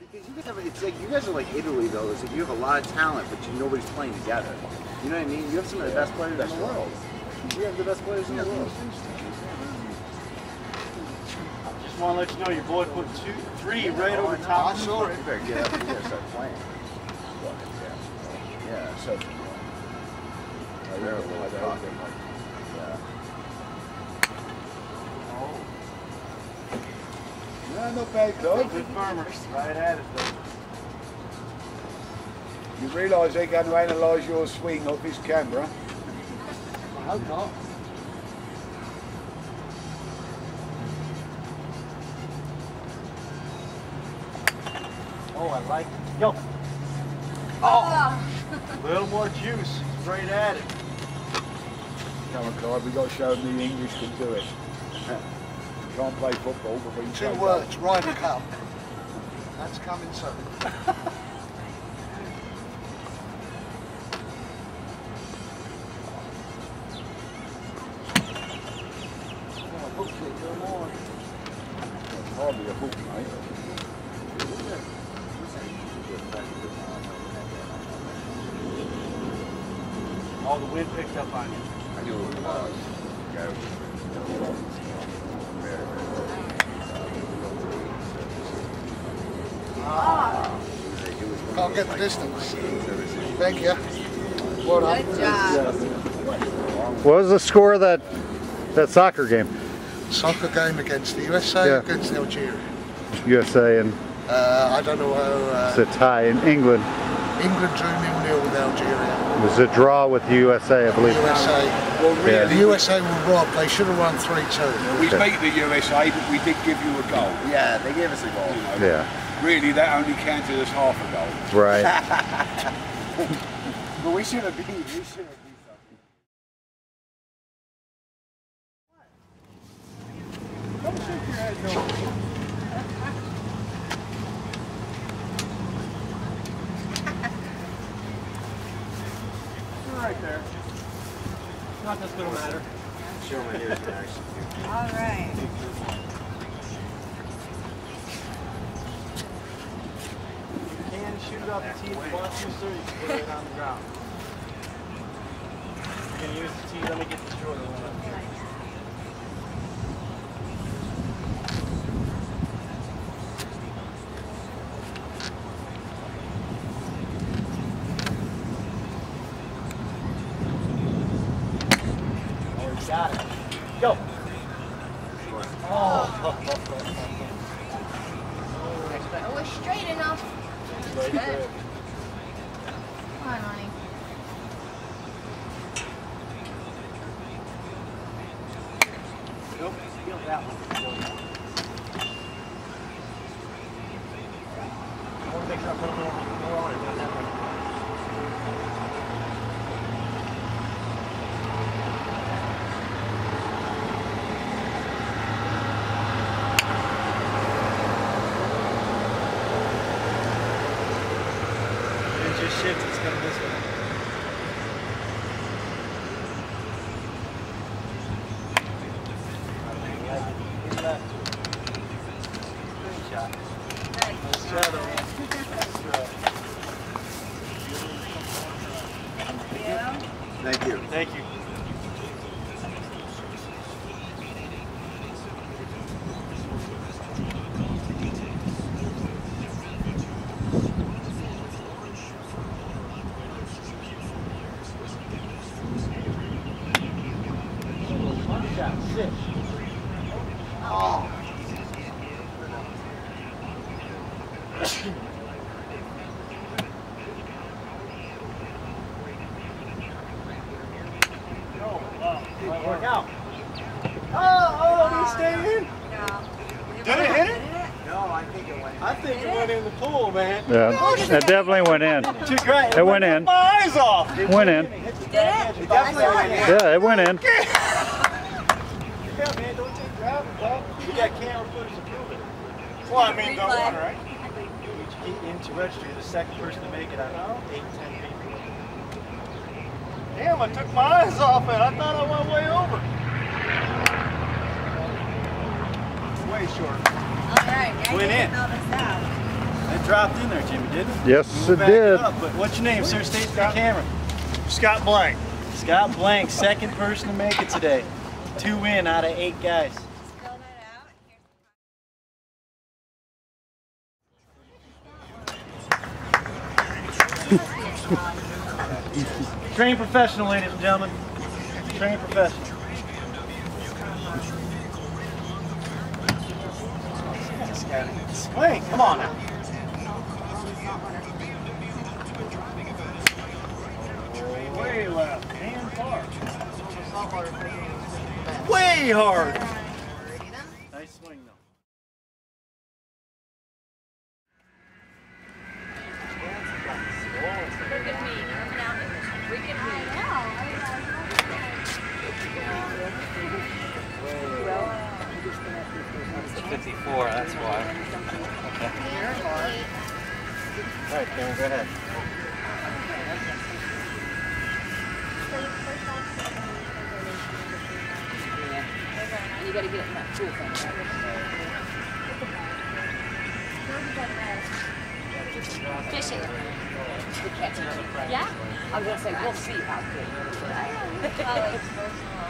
Because you guys have, it's like you guys are like Italy though. It's like you have a lot of talent, but you, nobody's playing together. You know what I mean? You have some of the best players in the world. You have the best players in the world. Just want to let you know your boy put two, three right over oh, top. I saw it. Get up gotta start playing. Yeah, so. I remember when I No, not bad, dog. Good farmer. Right at it though. You realise they're going to analyse your swing off his camera? I hope not. Oh, I like it. Yo. Oh! A little more juice. Straight at it. Come on, Clyde, we've got to show them the English can do it. Can't play football, but we can Two play words, Ryder Cup. That's coming soon. It's hardly a hook, mate. All oh, the wind picked up on you. I knew it was. Go. Can't get the distance. Thank you. Well done. Good job. What was the score of that that soccer game? Soccer game against the USA, Yeah. against Algeria. USA and Uh, I don't know how it's uh, a tie in England. England drew nil-nil with Algeria. It was a draw with the USA, I believe. USA. Well, Yeah. The USA were robbed. They should have won 3-2. We beat the USA, but we did give you a goal. Yeah, they gave us a goal. You. Yeah, Really, that only counted as half a goal. right. But we should have been, We should have beat something. You're right there. Not that's gonna matter. Show my ears can actually. All right. You off the tee sir. You can put it on the ground. You're use the tee. Let me get the shorter one up here. Oh, got it. Go. Oh. It was straight enough. Very good. Come on, honey. Nope, feel that one. I want to make sure I put it, not that one. It just shifts, it's coming this way. Get left. Good shot. Nice. Thank you. Thank you. One shot, six. Oh, wow. Work out. Oh, oh, he stayed in. No. Did it hit it? No, I think it went. in. I think it went in the pool, man. Yeah, it definitely went in. Too great. It went in. My eyes off. It Went in. Did it? It definitely went in. Yeah, it went in. Yeah, man, don't take grab it, bud. We got camera footage to prove it. Well, I mean, don't want, right? Each get into registry, the second person to make it out of eight, ten people. Damn, I took my eyes off it. I thought I went way over. Way short. All right. Now Went in. can smell this out. It dropped in there, Jimmy, didn't it? Yes, Move it did. Up, but what's your name, sir? State for the camera. Scott Blank. Scott Blank, second person to make it today. Two in out of eight guys. Fill that out. Trained professional, ladies and gentlemen. Trained professional. Swing, come on now. Way left, and far. Way hard. 64, that's why. Okay. All right, Cameron, go ahead. You gotta get it in that cool thing. Fishing. Yeah? I'm gonna say, we'll see how good.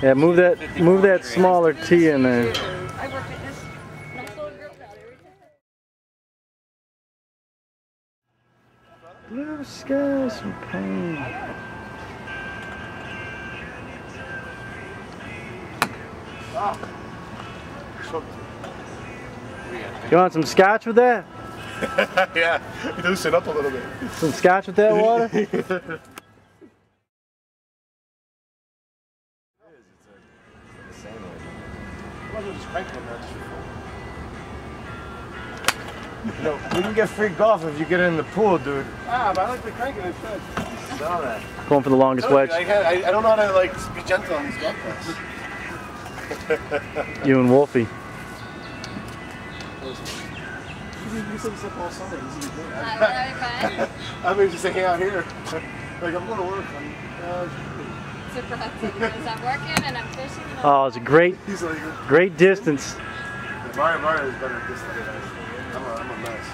Yeah, move that move that smaller tee in there. I work at this nice little girl out there. Blue skies and pain. You want some scotch with that? yeah, loosen up a little bit. Some scotch with that water? You know, we can get free golf if you get in the pool, dude. Ah, but I like the cranking it good. Saw that. Going for the longest wedge. I, can't- I, I don't know how to like be gentle on these golf clubs. You and Wolfie. You said this up all summer. This is good. Hi, I mean, just hang out here. like I'm going to work. I'm, uh, Surprised because I'm working and I'm fishing. And Oh, it's a great, great distance. Mario Mario is better at this than I am. I'm a mess.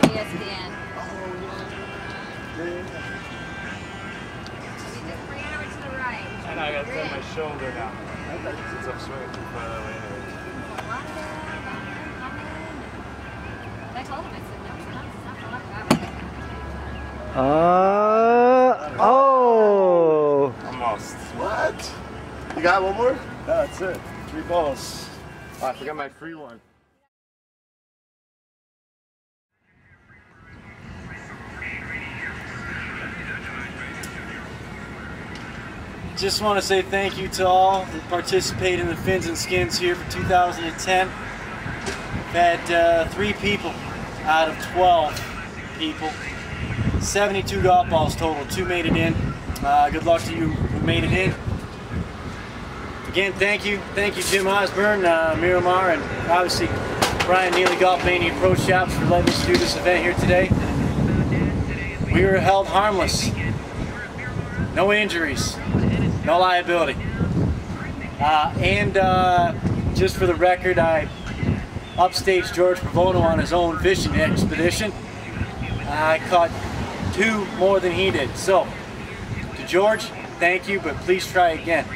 ESPN. Yeah, yeah, yeah. You just bring it over to the right. I know, I gotta turn my shoulder down. Since I'm swimming too far that way anyway. I told him, I said, no, it's not, it's not for like Uh oh. Almost. What? You got one more? That's it. Three balls. Oh, I forgot my free one. Just want to say thank you to all who participated in the Fins and Skins here for 2010. We've had uh, three people out of 12 people. 72 golf balls total. Two made it in. Uh, good luck to you who made it in. Again, thank you. Thank you, Jim Osborne, uh, Miramar, and obviously Brian Neely Golf Mania Pro Shops for letting us do this event here today. We were held harmless. No injuries no liability. Uh, and uh, just for the record, I upstaged George Pavono on his own fishing expedition. I caught two more than he did. So, to George, thank you, but please try again.